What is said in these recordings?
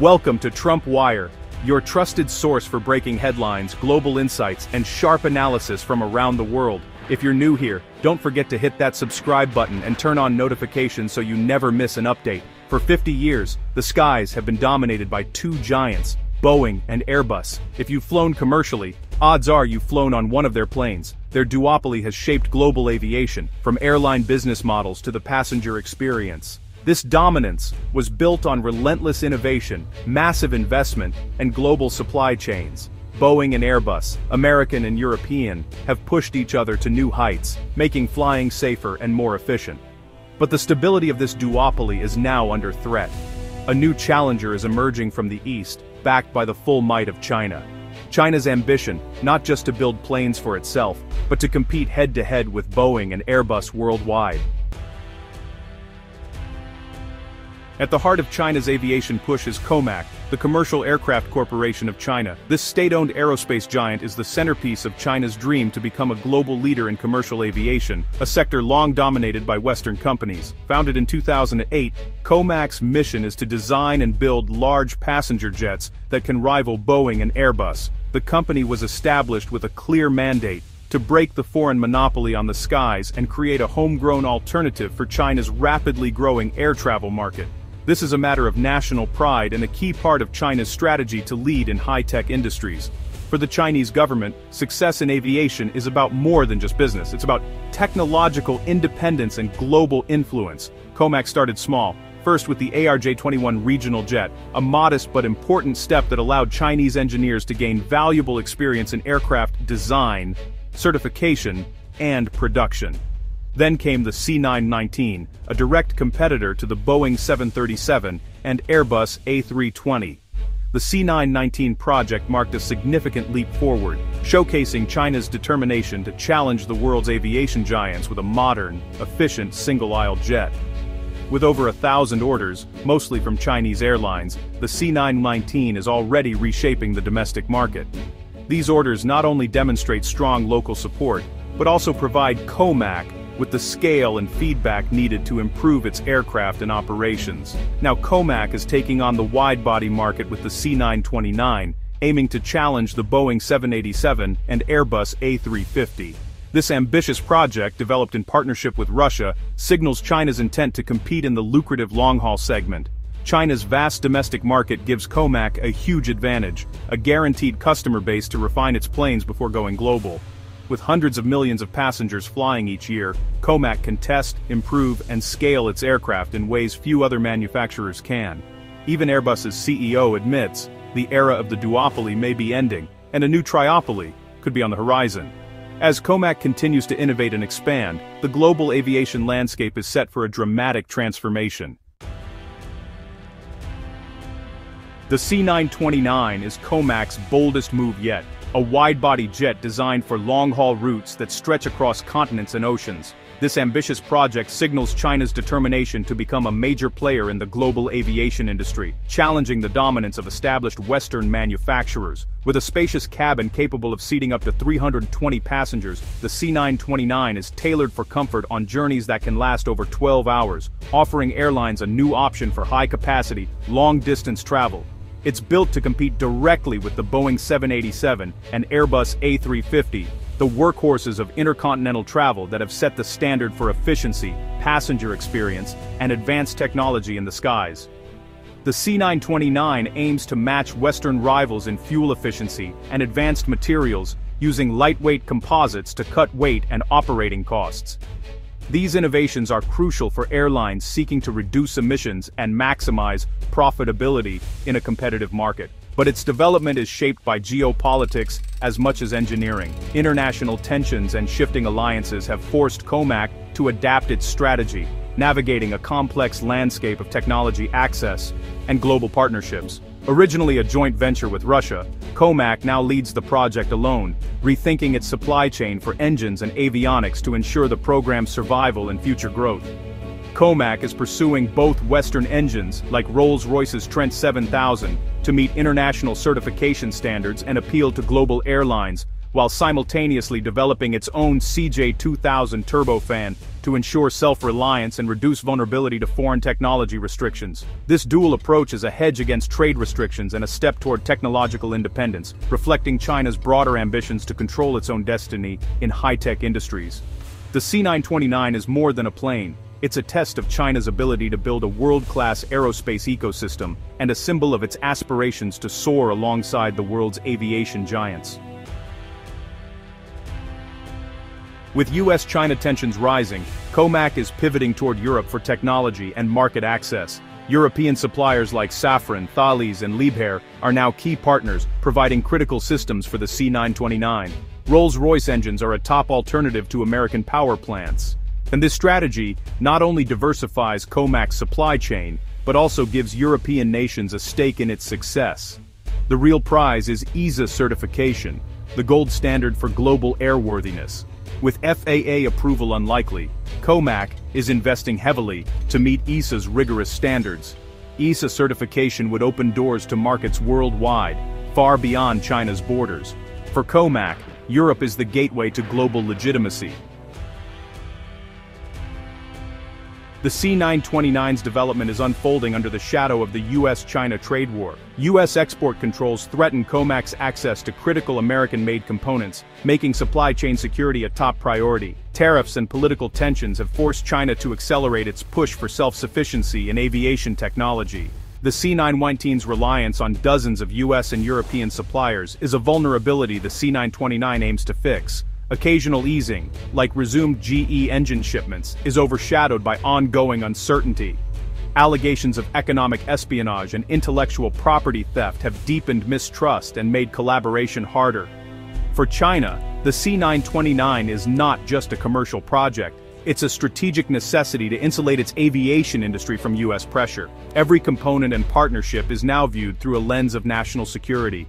Welcome to Trump Wire, your trusted source for breaking headlines, global insights, and sharp analysis from around the world. If you're new here, don't forget to hit that subscribe button and turn on notifications so you never miss an update. For 50 years, the skies have been dominated by two giants, Boeing and Airbus. If you've flown commercially, odds are you've flown on one of their planes. Their duopoly has shaped global aviation, from airline business models to the passenger experience. This dominance was built on relentless innovation, massive investment, and global supply chains. Boeing and Airbus, American and European, have pushed each other to new heights, making flying safer and more efficient. But the stability of this duopoly is now under threat. A new challenger is emerging from the east, backed by the full might of China. China's ambition, not just to build planes for itself, but to compete head-to-head with Boeing and Airbus worldwide. At the heart of China's aviation push is COMAC, the Commercial Aircraft Corporation of China. This state-owned aerospace giant is the centerpiece of China's dream to become a global leader in commercial aviation, a sector long dominated by Western companies. Founded in 2008, COMAC's mission is to design and build large passenger jets that can rival Boeing and Airbus. The company was established with a clear mandate, to break the foreign monopoly on the skies and create a homegrown alternative for China's rapidly growing air travel market. This is a matter of national pride and a key part of China's strategy to lead in high-tech industries. For the Chinese government, success in aviation is about more than just business. It's about technological independence and global influence. COMAC started small, first with the ARJ-21 regional jet, a modest but important step that allowed Chinese engineers to gain valuable experience in aircraft design, certification, and production. Then came the C919, a direct competitor to the Boeing 737 and Airbus A320. The C919 project marked a significant leap forward, showcasing China's determination to challenge the world's aviation giants with a modern, efficient single-aisle jet. With over a thousand orders, mostly from Chinese airlines, the C919 is already reshaping the domestic market. These orders not only demonstrate strong local support, but also provide COMAC with the scale and feedback needed to improve its aircraft and operations. Now COMAC is taking on the wide-body market with the C929, aiming to challenge the Boeing 787 and Airbus A350. This ambitious project, developed in partnership with Russia, signals China's intent to compete in the lucrative long-haul segment. China's vast domestic market gives COMAC a huge advantage, a guaranteed customer base to refine its planes before going global. With hundreds of millions of passengers flying each year, COMAC can test, improve, and scale its aircraft in ways few other manufacturers can. Even Airbus's CEO admits, the era of the duopoly may be ending, and a new triopoly could be on the horizon. As COMAC continues to innovate and expand, the global aviation landscape is set for a dramatic transformation. The C929 is COMAC's boldest move yet, a wide-body jet designed for long-haul routes that stretch across continents and oceans. This ambitious project signals China's determination to become a major player in the global aviation industry, challenging the dominance of established Western manufacturers. With a spacious cabin capable of seating up to 320 passengers, the C929 is tailored for comfort on journeys that can last over 12 hours, offering airlines a new option for high-capacity, long-distance travel. It's built to compete directly with the Boeing 787 and Airbus A350, the workhorses of intercontinental travel that have set the standard for efficiency, passenger experience, and advanced technology in the skies. The C929 aims to match Western rivals in fuel efficiency and advanced materials, using lightweight composites to cut weight and operating costs. These innovations are crucial for airlines seeking to reduce emissions and maximize profitability in a competitive market. But its development is shaped by geopolitics as much as engineering. International tensions and shifting alliances have forced COMAC to adapt its strategy, navigating a complex landscape of technology access and global partnerships. Originally a joint venture with Russia, COMAC now leads the project alone, rethinking its supply chain for engines and avionics to ensure the program's survival and future growth. COMAC is pursuing both Western engines, like Rolls-Royce's Trent 7000, to meet international certification standards and appeal to global airlines, while simultaneously developing its own CJ2000 turbofan to ensure self-reliance and reduce vulnerability to foreign technology restrictions. This dual approach is a hedge against trade restrictions and a step toward technological independence, reflecting China's broader ambitions to control its own destiny in high-tech industries. The C929 is more than a plane, it's a test of China's ability to build a world-class aerospace ecosystem and a symbol of its aspirations to soar alongside the world's aviation giants. With US-China tensions rising, COMAC is pivoting toward Europe for technology and market access. European suppliers like Safran, Thales and Liebherr are now key partners, providing critical systems for the C929. Rolls-Royce engines are a top alternative to American power plants. And this strategy not only diversifies COMAC's supply chain, but also gives European nations a stake in its success. The real prize is EASA certification, the gold standard for global airworthiness. With FAA approval unlikely, COMAC is investing heavily to meet EASA's rigorous standards. EASA certification would open doors to markets worldwide, far beyond China's borders. For COMAC, Europe is the gateway to global legitimacy, The C-929's development is unfolding under the shadow of the US-China trade war. US export controls threaten COMAC's access to critical American-made components, making supply chain security a top priority. Tariffs and political tensions have forced China to accelerate its push for self-sufficiency in aviation technology. The C919's reliance on dozens of US and European suppliers is a vulnerability the C929 aims to fix. Occasional easing, like resumed GE engine shipments, is overshadowed by ongoing uncertainty. Allegations of economic espionage and intellectual property theft have deepened mistrust and made collaboration harder. For China, the C929 is not just a commercial project, it's a strategic necessity to insulate its aviation industry from US pressure. Every component and partnership is now viewed through a lens of national security.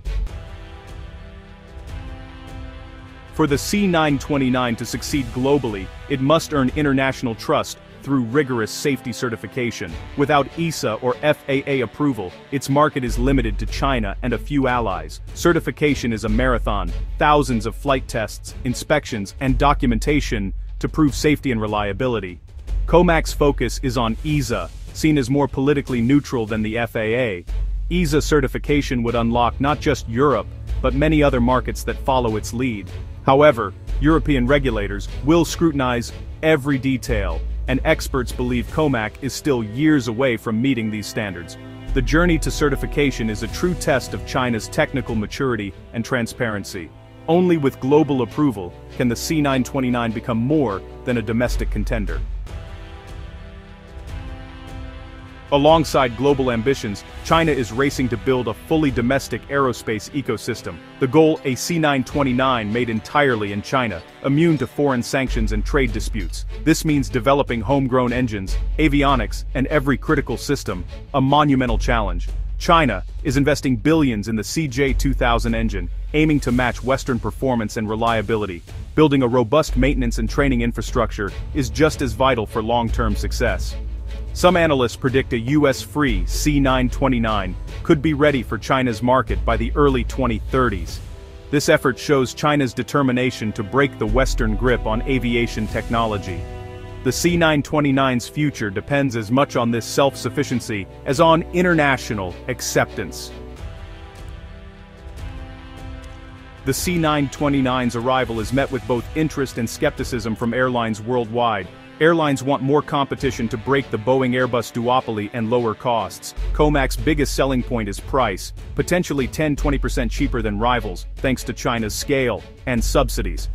For the C929 to succeed globally, it must earn international trust through rigorous safety certification. Without EASA or FAA approval, its market is limited to China and a few allies. Certification is a marathon, thousands of flight tests, inspections, and documentation to prove safety and reliability. COMAC's focus is on EASA, seen as more politically neutral than the FAA. EASA certification would unlock not just Europe, but many other markets that follow its lead. However, European regulators will scrutinize every detail, and experts believe COMAC is still years away from meeting these standards. The journey to certification is a true test of China's technical maturity and transparency. Only with global approval can the C929 become more than a domestic contender. Alongside global ambitions, China is racing to build a fully domestic aerospace ecosystem. The goal a C929 made entirely in China, immune to foreign sanctions and trade disputes. This means developing homegrown engines, avionics, and every critical system, a monumental challenge. China is investing billions in the CJ2000 engine, aiming to match Western performance and reliability. Building a robust maintenance and training infrastructure is just as vital for long-term success. Some analysts predict a US-free C929 could be ready for China's market by the early 2030s. This effort shows China's determination to break the Western grip on aviation technology. The C929's future depends as much on this self-sufficiency as on international acceptance. The C929's arrival is met with both interest and skepticism from airlines worldwide, Airlines want more competition to break the Boeing-Airbus duopoly and lower costs. COMAC's biggest selling point is price, potentially 10-20% cheaper than rivals, thanks to China's scale and subsidies.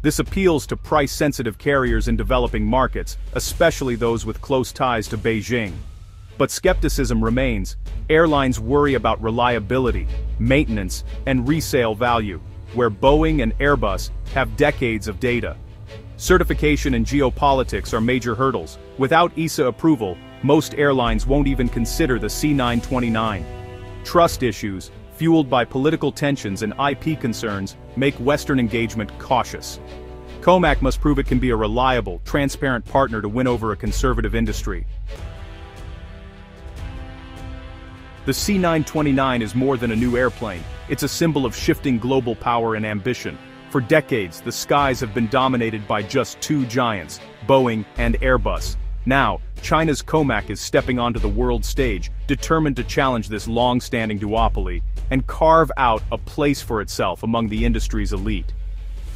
This appeals to price-sensitive carriers in developing markets, especially those with close ties to Beijing. But skepticism remains. Airlines worry about reliability, maintenance, and resale value, where Boeing and Airbus have decades of data. Certification and geopolitics are major hurdles. Without EASA approval, most airlines won't even consider the C929. Trust issues, fueled by political tensions and IP concerns, make Western engagement cautious. COMAC must prove it can be a reliable, transparent partner to win over a conservative industry. The C929 is more than a new airplane, it's a symbol of shifting global power and ambition. For decades, the skies have been dominated by just two giants, Boeing and Airbus. Now, China's Comac is stepping onto the world stage, determined to challenge this long-standing duopoly, and carve out a place for itself among the industry's elite.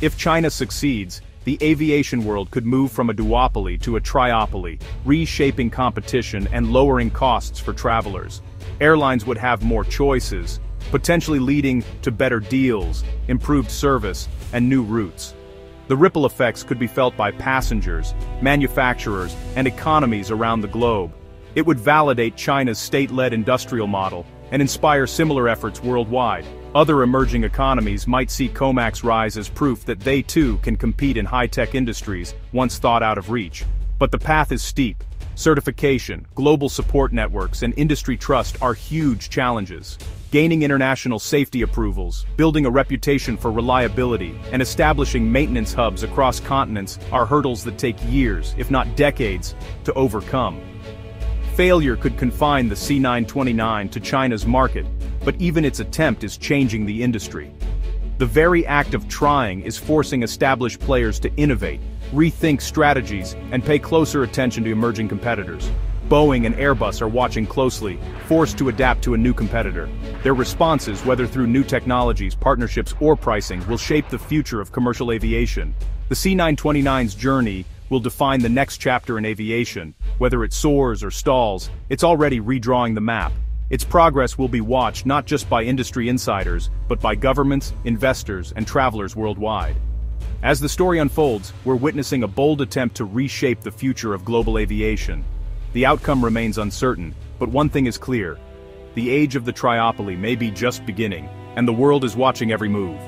If China succeeds, the aviation world could move from a duopoly to a triopoly, reshaping competition and lowering costs for travelers. Airlines would have more choices, potentially leading to better deals, improved service, and new routes. The ripple effects could be felt by passengers, manufacturers, and economies around the globe. It would validate China's state-led industrial model and inspire similar efforts worldwide. Other emerging economies might see Comac's rise as proof that they too can compete in high-tech industries once thought out of reach. But the path is steep. Certification, global support networks, and industry trust are huge challenges. Gaining international safety approvals, building a reputation for reliability, and establishing maintenance hubs across continents are hurdles that take years, if not decades, to overcome. Failure could confine the C929 to China's market, but even its attempt is changing the industry. The very act of trying is forcing established players to innovate, rethink strategies, and pay closer attention to emerging competitors. Boeing and Airbus are watching closely, forced to adapt to a new competitor. Their responses, whether through new technologies, partnerships, or pricing, will shape the future of commercial aviation. The C929's journey will define the next chapter in aviation. Whether it soars or stalls, it's already redrawing the map. Its progress will be watched not just by industry insiders, but by governments, investors, and travelers worldwide. As the story unfolds, we're witnessing a bold attempt to reshape the future of global aviation. The outcome remains uncertain, but one thing is clear. The age of the triopoly may be just beginning, and the world is watching every move.